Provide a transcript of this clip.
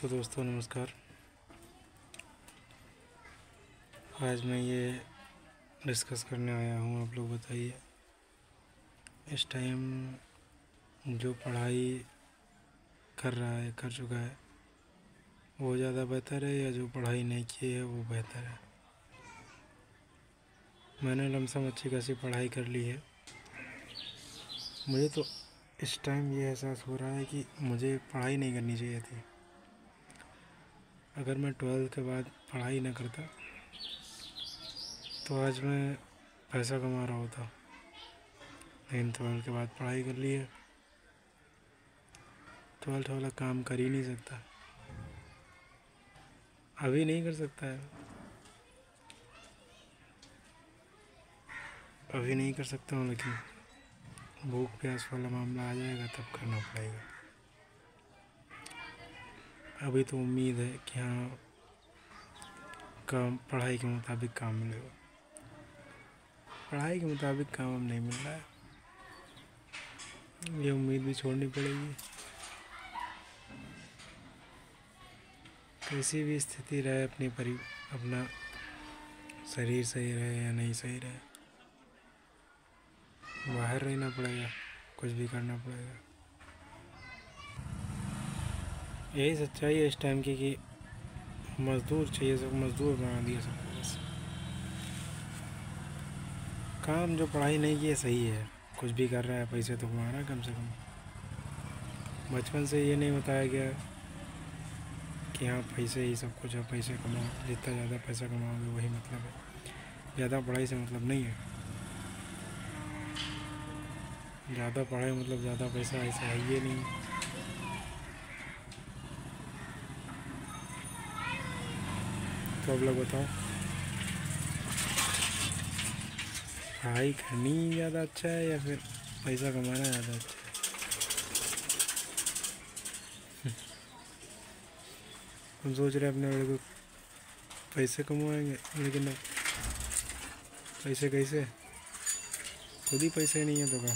तो दोस्तों, नमस्कार। आज मैं ये डिस्कस करने आया हूँ, आप लोग बताइए। इस टाइम जो पढ़ाई कर रहा है, कर चुका है, वो ज़्यादा बेहतर है या जो पढ़ाई नहीं की है, वो बेहतर है? मैंने लमसम अच्छी खासी पढ़ाई कर ली है। मुझे तो इस टाइम ये एहसास हो रहा है कि मुझे पढ़ाई नहीं करनी चाहिए थी। अगर मैं ट्वेल्थ के बाद पढ़ाई ना करता तो आज मैं पैसा कमा रहा होता। लेकिन ट्वेल्थ के बाद पढ़ाई कर ली है, ट्वेल्थ वाला काम कर ही नहीं सकता। अभी नहीं कर सकता है। अभी नहीं कर सकता हूँ, लेकिन भूख प्यास वाला मामला आ जाएगा, तब करना पड़ेगा। अभी तो उम्मीद है कि हाँ काम, पढ़ाई के मुताबिक काम मिलेगा। पढ़ाई के मुताबिक काम अब नहीं मिल रहा है। ये उम्मीद भी छोड़नी पड़ेगी। कैसी भी स्थिति रहे, अपनी परि, अपना शरीर सही रहे या नहीं सही रहे, बाहर रहना पड़ेगा, कुछ भी करना पड़ेगा। यही सच्चाई है इस टाइम की कि मज़दूर चाहिए सब, मज़दूर बना दिया बस काम जो पढ़ाई नहीं की है सही है। कुछ भी कर रहा है, पैसे तो कमा रहा है कम से कम। बचपन से ये नहीं बताया गया कि हाँ पैसे ही सब कुछ है, पैसे कमाओ जितना ज़्यादा पैसा कमाओगे वही मतलब है। ज़्यादा पढ़ाई से मतलब नहीं है। ज़्यादा पढ़ाई मतलब ज़्यादा पैसा, ऐसा है ये नहीं। तो अब लोग बताओ। पढ़ाई करनी ज़्यादा अच्छा है या फिर पैसा कमाना ज़्यादा अच्छा है? हम सोच रहे अपने को पैसे कमाएँगे लेकिन पैसे कैसे? खुद ही पैसे नहीं है तो क्या?